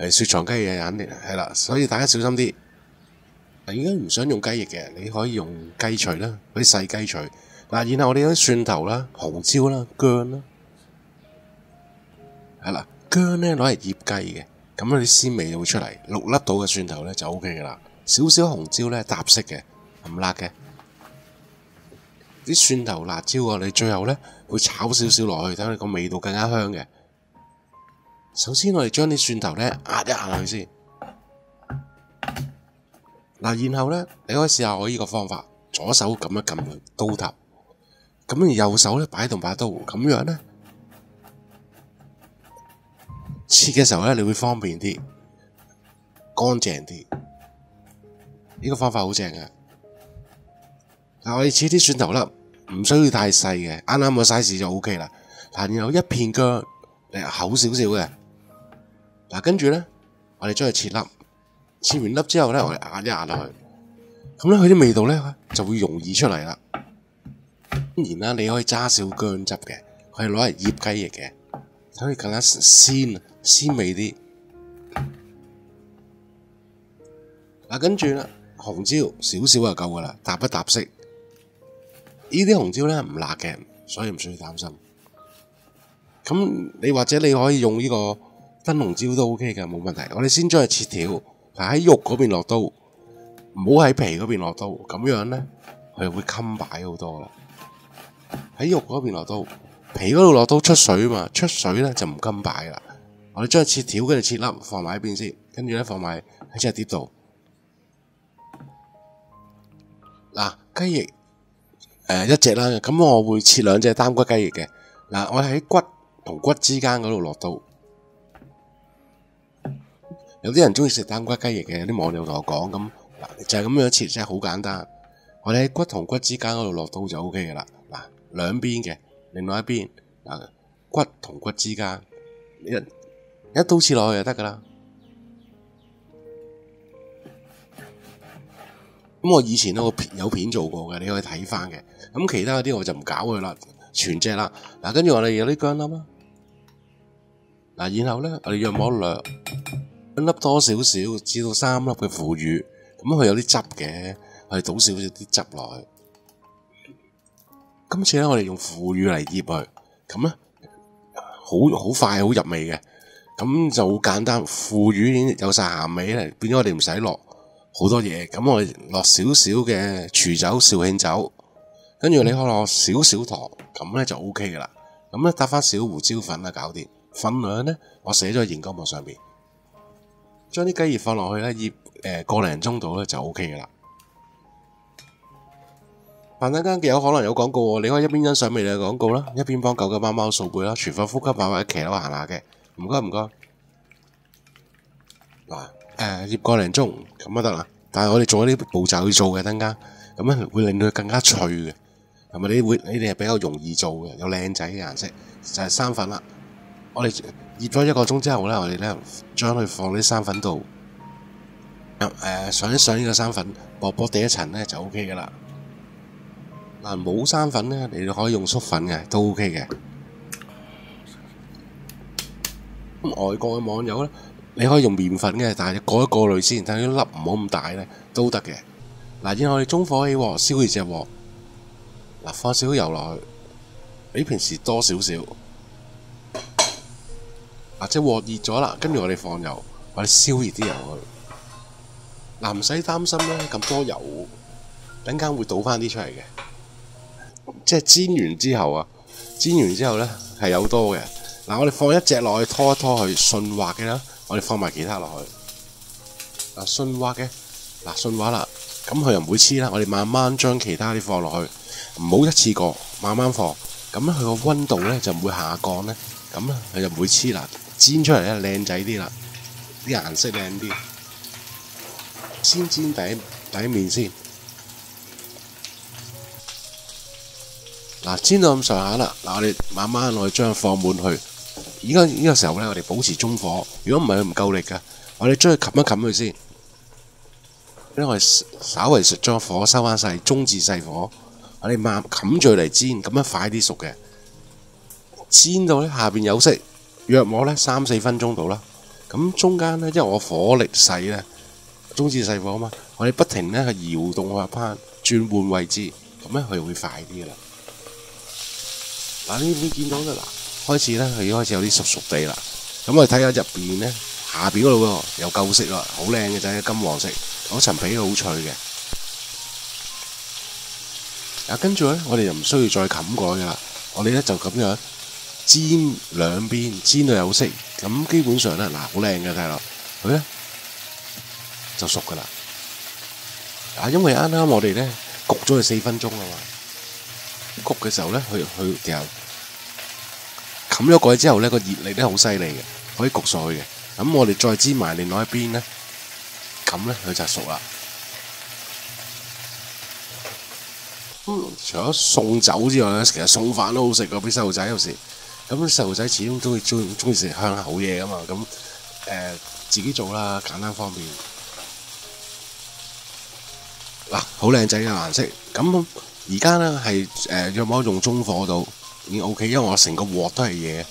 誒，雪藏雞翼肯定係啦，所以大家小心啲。嗱，如果唔想用雞翼嘅，你可以用雞脆啦，嗰啲細雞脆。嗱，然後我哋有啲蒜頭啦、紅椒啦、薑啦，係啦，薑咧攞嚟醃雞嘅，咁嗰啲鮮味就會出嚟。六粒到嘅蒜頭咧就 O K 噶啦，少少紅椒咧搭色嘅，唔辣嘅。啲蒜頭辣椒啊，你最後咧會炒少少落去，等你個味道更加香嘅。首先我哋將啲蒜頭咧壓一壓佢先，嗱，然後咧你可以試下我呢個方法，左手撳一撳佢刀头，咁而右手咧擺動把刀，咁樣咧切嘅時候咧你會方便啲，乾淨啲，呢個方法好正嘅。嗱，我哋切啲蒜頭粒，唔需要太細嘅，啱啱個 size 就 O K 啦。嗱，然後一片薑，誒厚少少嘅。嗱，跟住咧，我哋將佢切粒，切完粒之後咧，我哋壓一壓落去，咁咧佢啲味道咧就會容易出嚟啦。當然啦，你可以揸少薑汁嘅，可以攞嚟醃雞翼嘅，可以更加鮮鮮味啲。嗱，跟住咧，紅椒少少就夠噶啦，搭一搭色。呢啲紅椒咧唔辣嘅，所以唔需要擔心。咁你或者你可以用呢個。燈籠椒都 OK 嘅，冇問題。我哋先將佢切條，喺肉嗰邊落刀，唔好喺皮嗰邊落刀。咁樣咧，佢會襟擺好多啦。喺肉嗰邊落刀，皮嗰度落刀出水啊嘛，出水咧就唔襟擺啦。我哋將佢切條，跟住切粒，放埋一邊先，跟住咧放埋喺隻碟度。嗱，雞翼誒、一隻啦，咁我會切兩隻單骨雞翼嘅。嗱，我喺骨同骨之間嗰度落刀。有啲人中意食單骨雞翼嘅，有啲網友同我講咁，嗱就係咁樣切，真係好簡單。我哋喺骨同骨之間嗰度落刀就 O K 嘅啦。嗱，兩邊嘅，另外一邊嗱骨同骨之間，一一刀切落去就得噶啦。咁我以前都有片有片做過嘅，你可以睇翻嘅。咁其他嗰啲我就唔搞佢啦，全隻啦。嗱，跟住我哋有啲薑粒啦。嗱，然後咧我哋約摸略。一粒多少少至到三粒嘅腐乳，咁佢有啲汁嘅，我哋倒少少啲汁落去。今次咧，我哋用腐乳嚟腌佢，咁咧好好快好入味嘅，咁就好簡單。腐乳已經有晒鹹味咧，變咗我哋唔使落好多嘢。咁我哋落少少嘅廚酒、肇庆酒，跟住你可落少少糖，咁咧就 O K 噶啦。咁咧搭翻少胡椒粉啊，搞掂。份量咧，我寫咗喺熒光幕上边。將啲雞翼放落去咧，醃誒個零鐘度咧就 O K 嘅啦。飯陣間有可能有廣告，你可以一邊欣賞美麗嘅廣告啦，一邊幫狗狗貓貓掃背啦，全副呼吸板或者騎樓行下嘅。唔該唔該。嗱誒醃個零鐘咁就得啦，但係我哋做咗啲步驟要做嘅，陣間咁咧會令到佢更加脆嘅，係咪？你会你哋係比較容易做嘅，有靚仔嘅顏色就係生粉啦。我哋醃咗一個鐘之後咧，我哋咧將佢放啲生粉度，诶、上一上呢個生粉薄薄地一層咧就 O K 噶啦。嗱，冇生粉咧，你可以用粟粉嘅都 O K 嘅。咁外國嘅網友咧，你可以用麵粉嘅，但係過一過濾先，等啲粒唔好咁大咧都得嘅。嗱，然后我哋中火起鑊，燒熱隻鑊，嗱放少油落去，比平時多少少。嗱，即鑊熱咗啦，跟住我哋放油，我哋燒熱啲油去。嗱，唔使擔心咧，咁多油，等間會倒翻啲出嚟嘅。即係煎完之後啊，煎完之後咧係有多嘅。嗱，我哋放一隻落去拖一拖去順滑嘅啦，我哋放埋其他落去。嗱，順滑嘅，嗱順滑啦，咁佢又唔會黐啦。我哋慢慢將其他啲放落去，唔好一次過，慢慢放。咁咧佢個溫度咧就唔會下降咧，咁咧佢就唔會黐啦。煎出嚟咧靚仔啲啦，啲顏色靚啲。先煎第一第一面先。嗱，煎到咁上下啦，嗱，我哋慢慢落去將佢放滿去。而家呢個時候咧，我哋保持中火。如果唔係佢唔夠力嘅，我哋將佢冚一冚佢先。因為稍微將火收翻細，中至細火，我哋慢冚住嚟煎，咁樣快啲熟嘅。煎到咧下邊有色，約摸咧三四分鐘到啦。咁中間咧，因為我火力細咧，中至細火啊嘛，我哋不停咧去搖動個盤，轉換位置，咁咧佢會快啲噶啦。嗱，呢邊見到啦，嗱，開始咧佢開始有啲熟熟地啦。咁我哋睇下入邊咧，下邊嗰度喎又夠色啦，好靚嘅仔，金黃色。嗰層皮好脆嘅，啊，跟住咧，我哋就唔需要再冚過去噶啦，我哋咧就咁樣煎兩邊，煎到有色，咁基本上咧，嗱，好靚嘅睇落，佢咧就熟噶啦。啊，因為啱啱我哋咧焗咗佢四分鐘啊嘛，焗嘅時候咧，佢佢其實冚咗過去之後咧，個熱力咧好犀利嘅，可以焗上去嘅。咁我哋再煎埋另外一邊咧。咁咧佢就熟啦。除咗送酒之外咧，其實送飯都好食噶，俾細路仔有時。咁細路仔始終都會中中意食香口嘢噶嘛。咁誒、自己做啦，簡單方便。嗱、好靚仔嘅顏色。咁而家咧係誒有冇用中火度已經 OK，因為我成個鑊都係嘢。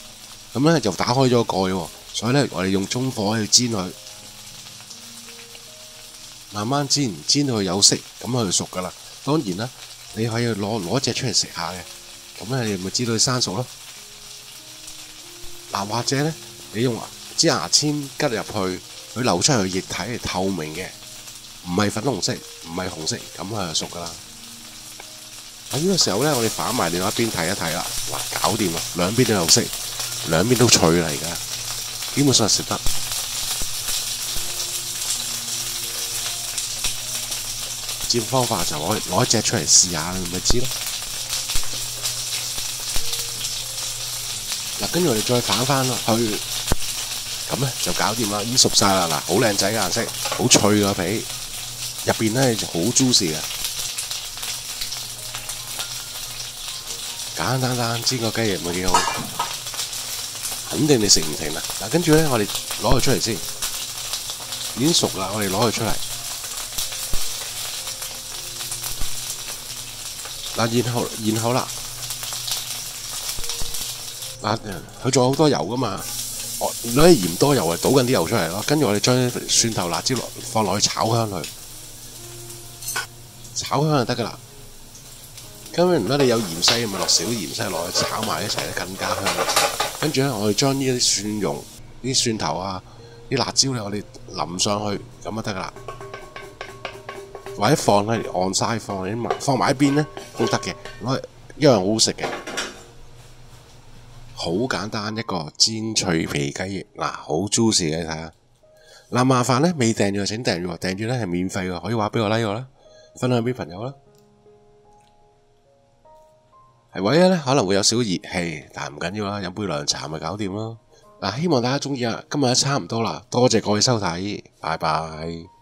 咁咧就打開咗蓋喎，所以咧我哋用中火去煎佢。慢慢煎，煎到佢有色，咁佢就熟噶啦。當然啦，你可以攞攞只出嚟食下嘅，咁咧你咪知道佢生熟咯。嗱，或者咧，你用支牙籤吉入去，佢流出嚟嘅液體係透明嘅，唔係粉紅色，唔係紅色，咁佢就熟噶啦。喺呢個時候咧，我哋反埋另外一邊睇一睇啦。嗱，搞掂啦，兩邊都有色，兩邊都脆嚟噶，基本上食得。接方法就攞攞一隻出嚟試下，你咪知咯。嗱，跟住我哋再反翻落去，咁咧就搞掂啦，已經熟晒啦。嗱，好靚仔嘅顏色，好脆嘅皮，入邊咧就好 juicy 嘅，簡簡單單煎個雞翼咪幾好，肯定你食唔停啦。嗱，跟住咧我哋攞佢出嚟先，已經熟啦，我哋攞佢出嚟。嗱，然後然後啦，啊，佢仲有好多油噶嘛，我攞啲鹽多油啊，倒緊啲油出嚟咯，跟住我哋將蒜頭、辣椒落放落去炒香佢，炒香就得噶啦。咁如果你有芫茜，咪落少啲芫茜落去炒埋一齊咧，更加香。跟住咧，我哋將呢啲蒜蓉、啲蒜頭啊、啲辣椒咧，我哋淋上去，咁就得噶啦。或者放喺按晒放喺放埋一邊咧都得嘅，攞一樣好好食嘅，好簡單一個煎脆皮雞翼，嗱好 juicy 嘅，你睇下。嗱，麻煩咧未訂閱就請訂閱，訂閱咧係免費嘅，可以話俾我 like 我啦，分享俾朋友啦。係唯一咧可能會有少少熱氣，但係唔緊要啦，飲杯涼茶咪搞掂咯。嗱，希望大家中意啊，今日都差唔多啦，多謝各位收睇，拜拜。